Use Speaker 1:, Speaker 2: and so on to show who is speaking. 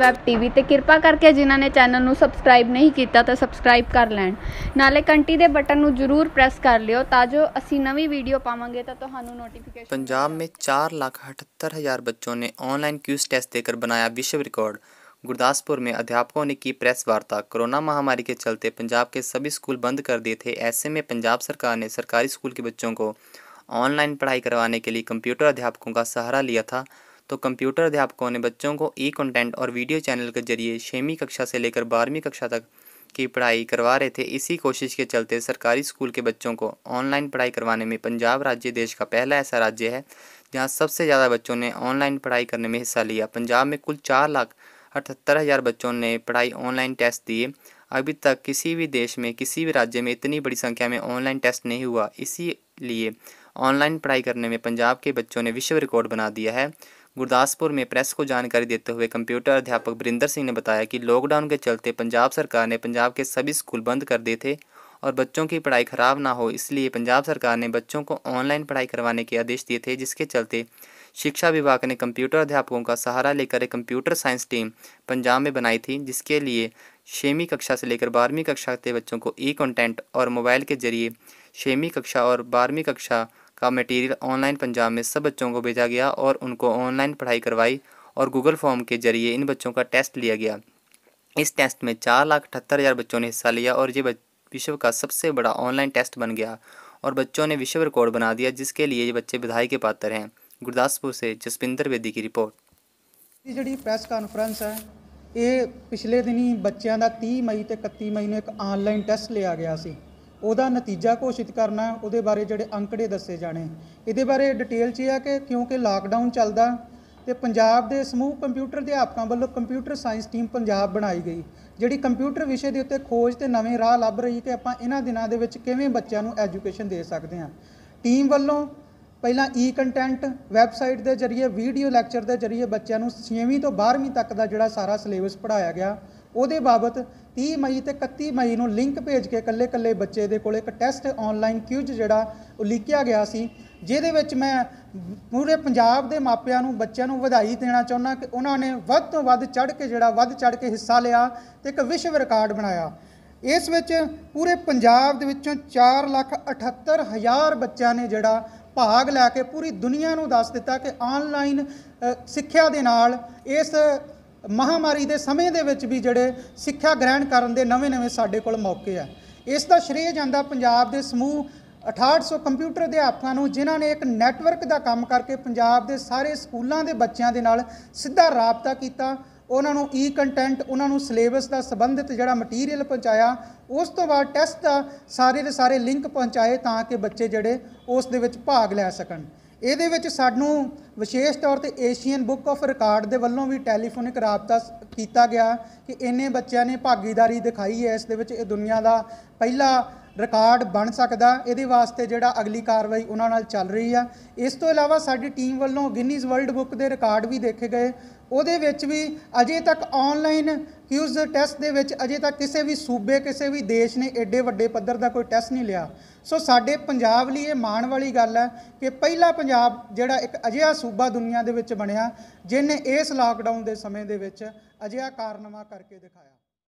Speaker 1: Web TV ਤੇ ਕਿਰਪਾ ਕਰਕੇ ਜਿਨ੍ਹਾਂ ਨੇ ਚੈਨਲ ਨੂੰ ਸਬਸਕ੍ਰਾਈਬ ਨਹੀਂ ਕੀਤਾ ਤਾਂ ਸਬਸਕ੍ਰਾਈਬ ਕਰ ਲੈਣ। ਨਾਲੇ ਘੰਟੀ ਦੇ ਬਟਨ ਨੂੰ ਜ਼ਰੂਰ ਪ੍ਰੈਸ ਕਰ ਲਿਓ ਤਾਂ ਜੋ ਅਸੀਂ ਨਵੀਂ ਵੀਡੀਓ ਪਾਵਾਂਗੇ
Speaker 2: पंजाब में चार लाख अठहत्तर हज़ार बच्चों ने ऑनलाइन क्यूज टेस्ट देकर बनाया विश्व रिकॉर्ड गुरदासपुर में अध्यापकों ने की प्रेस वार्ता कोरोना महामारी के चलते पंजाब के सभी स्कूल बंद कर दिए थे ऐसे में पंजाब सरकार ने सरकारी स्कूल के बच्चों को ऑनलाइन पढ़ाई करवाने के लिए कंप्यूटर अध्यापकों का सहारा लिया था तो कंप्यूटर अध्यापकों ने बच्चों को ई कंटेंट और वीडियो चैनल के ज़रिए छवीं कक्षा से लेकर बारहवीं कक्षा तक की पढ़ाई करवा रहे थे। इसी कोशिश के चलते सरकारी स्कूल के बच्चों को ऑनलाइन पढ़ाई करवाने में पंजाब राज्य देश का पहला ऐसा राज्य है, जहाँ सबसे ज़्यादा बच्चों ने ऑनलाइन पढ़ाई करने में हिस्सा लिया। पंजाब में कुल चार लाख अठहत्तर हज़ार बच्चों ने पढ़ाई ऑनलाइन टेस्ट दिए। अभी तक किसी भी देश में, किसी भी राज्य में इतनी बड़ी संख्या में ऑनलाइन टेस्ट नहीं हुआ। इसीलिए ऑनलाइन पढ़ाई करने में पंजाब के बच्चों ने विश्व रिकॉर्ड बना दिया है। गुरदासपुर में प्रेस को जानकारी देते हुए कंप्यूटर अध्यापक बरिंदर सिंह ने बताया कि लॉकडाउन के चलते पंजाब सरकार ने पंजाब के सभी स्कूल बंद कर दिए थे और बच्चों की पढ़ाई खराब ना हो, इसलिए पंजाब सरकार ने बच्चों को ऑनलाइन पढ़ाई करवाने के आदेश दिए थे, जिसके चलते शिक्षा विभाग ने कंप्यूटर अध्यापकों का सहारा लेकर एक कंप्यूटर साइंस टीम पंजाब में बनाई थी, जिसके लिए छवीं कक्षा से लेकर बारहवीं कक्षा के बच्चों को ई कंटेंट और मोबाइल के ज़रिए छवीं कक्षा और बारहवीं कक्षा का मटेरियल ऑनलाइन पंजाब में सब बच्चों को भेजा गया और उनको ऑनलाइन पढ़ाई करवाई और गूगल फॉर्म के जरिए इन बच्चों का टेस्ट लिया गया इस टेस्ट में चार लाख अठहत्तर हज़ार बच्चों ने हिस्सा लिया और ये बच- विश्व का सबसे बड़ा ऑनलाइन टेस्ट बन गया और बच्चों ने विश्व रिकॉर्ड बना दिया जिसके लिए ये बच्चे बधाई के पात्र हैं गुरदासपुर से जसपिंदर बेदी की रिपोर्ट
Speaker 3: ਇਹ ਜਿਹੜੀ ਪ੍ਰੈਸ ਕਾਨਫਰੰਸ ਹੈ ਇਹ ਪਿਛਲੇ ਦਿਨੀ ਬੱਚਿਆਂ ਦਾ 30 ਮਈ ਤੇ 31 ਮਈ ਨੂੰ ਇੱਕ ਆਨਲਾਈਨ ਟੈਸਟ ਲਿਆ ਗਿਆ ਸੀ ਉਹਦਾ ਨਤੀਜਾ ਘੋਸ਼ਿਤ ਕਰਨਾ, ਉਹਦੇ ਬਾਰੇ ਜਿਹੜੇ ਅੰਕੜੇ ਦੱਸੇ ਜਾਣੇ। ਇਹਦੇ ਬਾਰੇ ਡਿਟੇਲ 'ਚ ਇਹ ਆ ਕਿ ਕਿਉਂਕਿ ਲਾਕਡਾਊਨ ਚੱਲਦਾ ਤੇ ਪੰਜਾਬ ਦੇ ਸਮੂਹ ਕੰਪਿਊਟਰ ਅਧਿਆਪਕਾਂ ਵੱਲੋਂ ਕੰਪਿਊਟਰ ਸਾਇੰਸ ਟੀਮ ਪੰਜਾਬ ਬਣਾਈ ਗਈ, ਜਿਹੜੀ ਕੰਪਿਊਟਰ ਵਿਸ਼ੇ ਦੇ ਉੱਤੇ ਖੋਜ ਤੇ ਨਵੇਂ ਰਾਹ ਲੱਭ ਰਹੀ ਕਿ ਆਪਾਂ ਇਹਨਾਂ ਦਿਨਾਂ ਦੇ ਵਿੱਚ ਕਿਵੇਂ ਬੱਚਿਆਂ ਨੂੰ ਐਜੂਕੇਸ਼ਨ ਦੇ ਸਕਦੇ ਹਾਂ। ਟੀਮ ਵੱਲੋਂ ਪਹਿਲਾਂ ਈ ਕੰਟੈਂਟ ਵੈਬਸਾਈਟ ਦੇ ਜ਼ਰੀਏ ਵੀਡੀਓ ਲੈਕਚਰ ਦੇ ਜ਼ਰੀਏ ਬੱਚਿਆਂ ਨੂੰ 6ਵੀਂ ਤੋਂ 12ਵੀਂ ਤੱਕ ਦਾ ਜਿਹੜਾ ਸਾਰਾ ਸਿਲੇਬਸ ਪੜਾਇਆ ਗਿਆ। ਉਹਦੇ ਬਾਬਤ 30 ਮਈ ਤੇ 31 ਮਈ ਨੂੰ ਲਿੰਕ ਭੇਜ ਕੇ ਕੱਲੇ-ਕੱਲੇ ਬੱਚੇ ਦੇ ਕੋਲ ਇੱਕ ਟੈਸਟ ਆਨਲਾਈਨ ਕਿਊਜ਼ ਜਿਹੜਾ ਉਹ ਲਿਖਿਆ ਗਿਆ ਸੀ, ਜਿਹਦੇ ਵਿੱਚ ਮੈਂ ਪੂਰੇ ਪੰਜਾਬ ਦੇ ਮਾਪਿਆਂ ਨੂੰ, ਬੱਚਿਆਂ ਨੂੰ ਵਧਾਈ ਦੇਣਾ ਚਾਹੁੰਦਾ ਕਿ ਉਹਨਾਂ ਨੇ ਵੱਧ ਤੋਂ ਵੱਧ ਚੜ੍ਹ ਕੇ ਜਿਹੜਾ ਵੱਧ ਚੜ੍ਹ ਕੇ ਹਿੱਸਾ ਲਿਆ ਤੇ ਇੱਕ ਵਿਸ਼ਵ ਰਿਕਾਰਡ ਬਣਾਇਆ। ਇਸ ਵਿੱਚ ਪੂਰੇ ਪੰਜਾਬ ਦੇ ਵਿੱਚੋਂ 4 ਲੱਖ 78 ਹਜ਼ਾਰ ਬੱਚਿਆਂ ਨੇ ਜਿਹੜਾ ਭਾਗ ਲੈ ਕੇ ਪੂਰੀ ਦੁਨੀਆ ਨੂੰ ਦੱਸ ਦਿੱਤਾ ਕਿ ਆਨਲਾਈਨ ਸਿੱਖਿਆ ਦੇ ਨਾਲ ਇਸ ਮਹਾਮਾਰੀ ਦੇ ਸਮੇਂ ਦੇ ਵਿੱਚ ਵੀ ਜਿਹੜੇ ਸਿੱਖਿਆ ਗ੍ਰਹਿਣ ਕਰਨ ਦੇ ਨਵੇਂ-ਨਵੇਂ ਸਾਡੇ ਕੋਲ ਮੌਕੇ ਆ। ਇਸ ਦਾ ਸ਼੍ਰੇਅ ਜਾਂਦਾ ਪੰਜਾਬ ਦੇ ਸਮੂਹ 6800 ਕੰਪਿਊਟਰ ਅਧਿਆਪਕਾਂ ਨੂੰ, ਜਿਨ੍ਹਾਂ ਨੇ ਇੱਕ ਨੈਟਵਰਕ ਦਾ ਕੰਮ ਕਰਕੇ ਪੰਜਾਬ ਦੇ ਸਾਰੇ ਸਕੂਲਾਂ ਦੇ ਬੱਚਿਆਂ ਦੇ ਨਾਲ ਸਿੱਧਾ ਰਾਬਤਾ ਕੀਤਾ। ਉਹਨਾਂ ਨੂੰ ਈ ਕੰਟੈਂਟ ਉਹਨਾਂ ਨੂੰ ਸਿਲੇਬਸ ਦਾ ਸੰਬੰਧਿਤ ਜਿਹੜਾ ਮਟੀਰੀਅਲ ਪਹੁੰਚਾਇਆ, ਉਸ ਤੋਂ ਬਾਅਦ ਟੈਸਟ ਦਾ ਸਾਰੇ ਦੇ ਸਾਰੇ ਲਿੰਕ ਪਹੁੰਚਾਏ ਤਾਂ ਕਿ ਬੱਚੇ ਜਿਹੜੇ ਉਸ ਦੇ ਵਿੱਚ ਭਾਗ ਲੈ ਸਕਣ। ਇਹਦੇ ਵਿੱਚ ਸਾਨੂੰ ਵਿਸ਼ੇਸ਼ ਤੌਰ ਤੇ ਏਸ਼ੀਅਨ ਬੁੱਕ ਆਫ ਰਿਕਾਰਡ ਦੇ ਵੱਲੋਂ ਵੀ ਟੈਲੀਫੋਨਿਕ ਰਾਬਤਾ ਕੀਤਾ ਗਿਆ ਕਿ ਇੰਨੇ ਬੱਚਿਆਂ ਨੇ ਭਾਗੀਦਾਰੀ ਦਿਖਾਈ ਹੈ, ਇਸ ਦੇ ਵਿੱਚ ਇਹ ਦੁਨੀਆ ਦਾ ਪਹਿਲਾ ਰਿਕਾਰਡ ਬਣ ਸਕਦਾ, ਇਹਦੇ ਵਾਸਤੇ ਜਿਹੜਾ ਅਗਲੀ ਕਾਰਵਾਈ ਉਹਨਾਂ ਨਾਲ ਚੱਲ ਰਹੀ ਆ। ਇਸ ਤੋਂ ਇਲਾਵਾ ਸਾਡੀ ਟੀਮ ਵੱਲੋਂ ਗਿਨੀਜ਼ ਵਰਲਡ ਬੁੱਕ ਦੇ ਰਿਕਾਰਡ ਵੀ ਦੇਖੇ ਗਏ। ਉਹਦੇ ਵਿੱਚ ਵੀ ਅਜੇ ਤੱਕ ਆਨਲਾਈਨ ਕਿਊਜ਼ ਟੈਸਟ ਦੇ ਵਿੱਚ ਅਜੇ ਤੱਕ ਕਿਸੇ ਵੀ ਸੂਬੇ, ਕਿਸੇ ਵੀ ਦੇਸ਼ ਨੇ ਐਡੇ ਵੱਡੇ ਪੱਧਰ ਦਾ ਕੋਈ ਟੈਸਟ ਨਹੀਂ ਲਿਆ। ਸੋ ਸਾਡੇ ਪੰਜਾਬ ਲਈ ਇਹ ਮਾਣ ਵਾਲੀ ਗੱਲ ਹੈ ਕਿ ਪਹਿਲਾ ਪੰਜਾਬ ਜਿਹੜਾ ਇੱਕ ਅਜਿਹਾ ਸੂਬਾ ਦੁਨੀਆ ਦੇ ਵਿੱਚ ਬਣਿਆ ਜਿਨੇ ਇਸ ਲਾਕਡਾਊਨ ਦੇ ਸਮੇਂ ਦੇ ਵਿੱਚ ਅਜਿਹਾ ਕਾਰਨਾਮਾ ਕਰਕੇ ਦਿਖਾਇਆ।